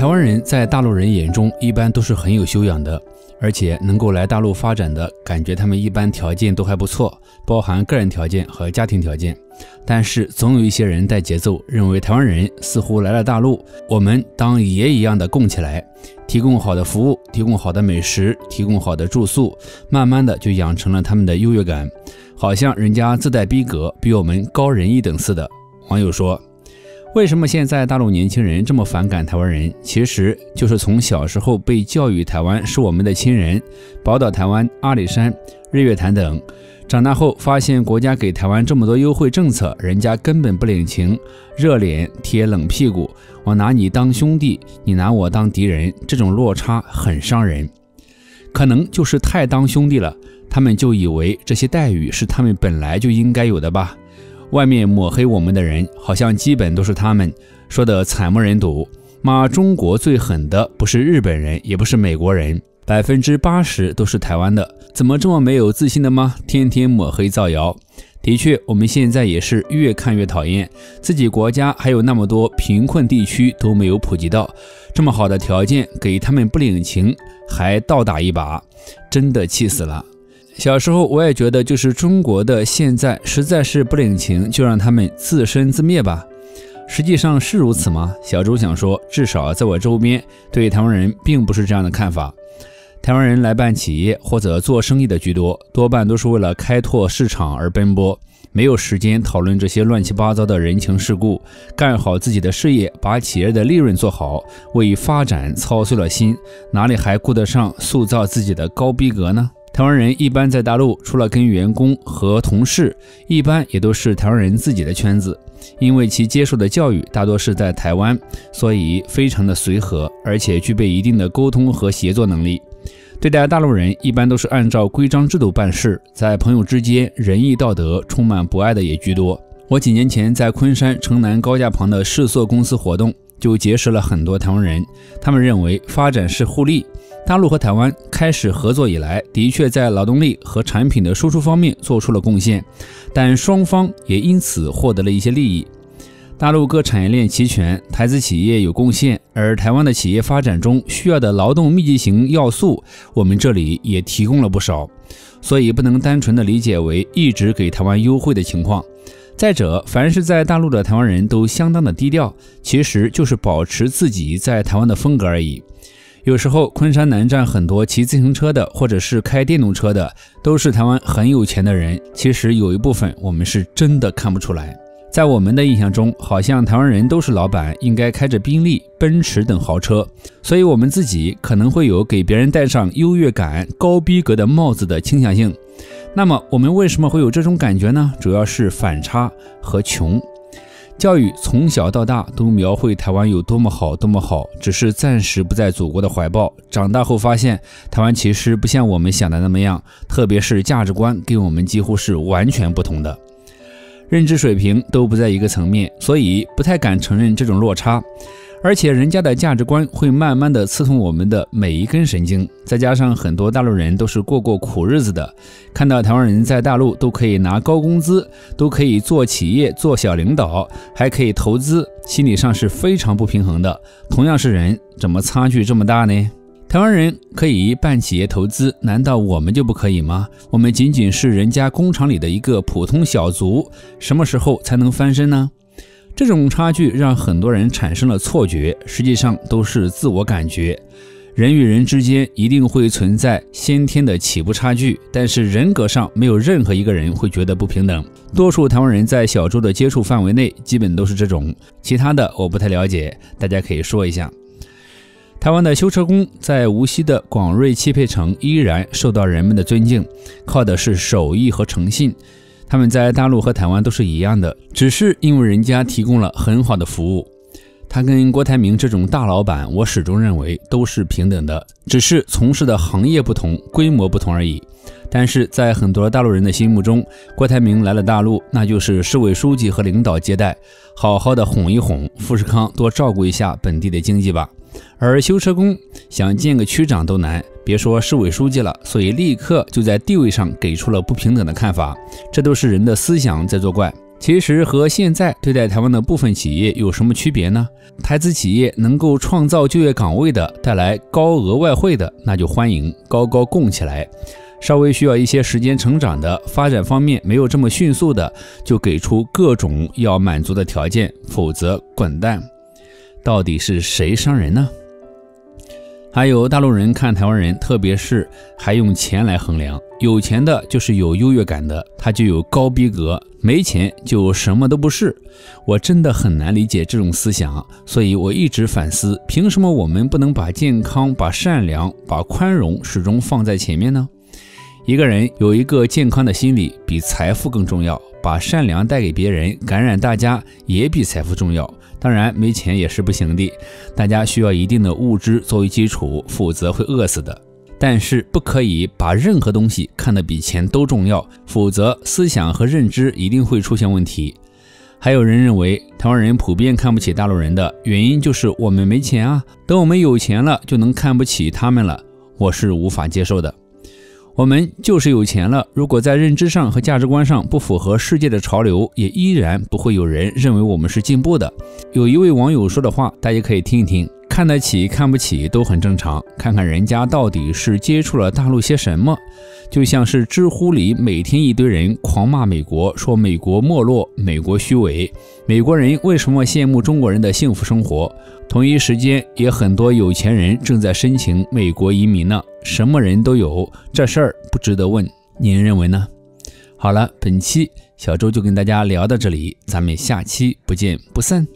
台湾人在大陆人眼中一般都是很有修养的，而且能够来大陆发展的感觉，他们一般条件都还不错，包含个人条件和家庭条件。但是总有一些人带节奏，认为台湾人似乎来了大陆，我们当爷一样的供起来，提供好的服务，提供好的美食，提供好的住宿，慢慢的就养成了他们的优越感，好像人家自带逼格，比我们高人一等似的。网友说。为什么现在大陆年轻人这么反感台湾人？其实就是从小时候被教育台湾是我们的亲人，宝岛台湾、阿里山、日月潭等，长大后发现国家给台湾这么多优惠政策，人家根本不领情，热脸贴冷屁股，我拿你当兄弟，你拿我当敌人，这种落差很伤人。可能就是太当兄弟了，他们就以为这些待遇是他们本来就应该有的吧。外面抹黑我们的人，好像基本都是他们说的惨不忍睹。骂中国最狠的不是日本人，也不是美国人，百分之八十都是台湾的。怎么这么没有自信的吗？天天抹黑造谣。的确，我们现在也是越看越讨厌自己国家，还有那么多贫困地区都没有普及到这么好的条件，给他们不领情，还倒打一把，真的气死了。小时候我也觉得，就是中国的现在实在是不领情，就让他们自生自灭吧。实际上是如此吗？小周想说，至少在我周边，对台湾人并不是这样的看法。台湾人来办企业或者做生意的居多，多半都是为了开拓市场而奔波，没有时间讨论这些乱七八糟的人情世故，干好自己的事业，把企业的利润做好，为发展操碎了心，哪里还顾得上塑造自己的高逼格呢？台湾人一般在大陆，除了跟员工和同事，一般也都是台湾人自己的圈子。因为其接受的教育大多是在台湾，所以非常的随和，而且具备一定的沟通和协作能力。对待大陆人，一般都是按照规章制度办事，在朋友之间仁义道德充满博爱的也居多。我几年前在昆山城南高架旁的世塑公司活动，就结识了很多台湾人，他们认为发展是互利。大陆和台湾开始合作以来，的确在劳动力和产品的输出方面做出了贡献，但双方也因此获得了一些利益。大陆各产业链齐全，台资企业有贡献，而台湾的企业发展中需要的劳动密集型要素，我们这里也提供了不少，所以不能单纯的理解为一直给台湾优惠的情况。再者，凡是在大陆的台湾人都相当的低调，其实就是保持自己在台湾的风格而已。有时候，昆山南站很多骑自行车的，或者是开电动车的，都是台湾很有钱的人。其实有一部分我们是真的看不出来。在我们的印象中，好像台湾人都是老板，应该开着宾利、奔驰等豪车，所以我们自己可能会有给别人戴上优越感、高逼格的帽子的倾向性。那么，我们为什么会有这种感觉呢？主要是反差和穷。教育从小到大都描绘台湾有多么好，多么好，只是暂时不在祖国的怀抱。长大后发现，台湾其实不像我们想的那么样，特别是价值观跟我们几乎是完全不同的，认知水平都不在一个层面，所以不太敢承认这种落差。而且人家的价值观会慢慢的刺痛我们的每一根神经，再加上很多大陆人都是过过苦日子的，看到台湾人在大陆都可以拿高工资，都可以做企业做小领导，还可以投资，心理上是非常不平衡的。同样是人，怎么差距这么大呢？台湾人可以办企业投资，难道我们就不可以吗？我们仅仅是人家工厂里的一个普通小卒，什么时候才能翻身呢？这种差距让很多人产生了错觉，实际上都是自我感觉。人与人之间一定会存在先天的起步差距，但是人格上没有任何一个人会觉得不平等。多数台湾人在小周的接触范围内，基本都是这种，其他的我不太了解，大家可以说一下。台湾的修车工在无锡的广瑞汽配城依然受到人们的尊敬，靠的是手艺和诚信。他们在大陆和台湾都是一样的，只是因为人家提供了很好的服务。他跟郭台铭这种大老板，我始终认为都是平等的，只是从事的行业不同、规模不同而已。但是在很多大陆人的心目中，郭台铭来了大陆，那就是市委书记和领导接待，好好的哄一哄富士康，多照顾一下本地的经济吧。而修车工想见个区长都难。别说市委书记了，所以立刻就在地位上给出了不平等的看法，这都是人的思想在作怪。其实和现在对待台湾的部分企业有什么区别呢？台资企业能够创造就业岗位的，带来高额外汇的，那就欢迎高高供起来；稍微需要一些时间成长的，发展方面没有这么迅速的，就给出各种要满足的条件，否则滚蛋。到底是谁伤人呢？还有大陆人看台湾人，特别是还用钱来衡量，有钱的就是有优越感的，他就有高逼格；没钱就什么都不是。我真的很难理解这种思想，所以我一直反思，凭什么我们不能把健康、把善良、把宽容始终放在前面呢？一个人有一个健康的心理，比财富更重要。把善良带给别人，感染大家，也比财富重要。当然，没钱也是不行的。大家需要一定的物质作为基础，否则会饿死的。但是，不可以把任何东西看得比钱都重要，否则思想和认知一定会出现问题。还有人认为，台湾人普遍看不起大陆人的原因就是我们没钱啊，等我们有钱了，就能看不起他们了。我是无法接受的。我们就是有钱了，如果在认知上和价值观上不符合世界的潮流，也依然不会有人认为我们是进步的。有一位网友说的话，大家可以听一听。看得起，看不起都很正常。看看人家到底是接触了大陆些什么，就像是知乎里每天一堆人狂骂美国，说美国没落，美国虚伪，美国人为什么羡慕中国人的幸福生活？同一时间，也很多有钱人正在申请美国移民呢。什么人都有，这事儿不值得问，您认为呢？好了，本期小周就跟大家聊到这里，咱们下期不见不散。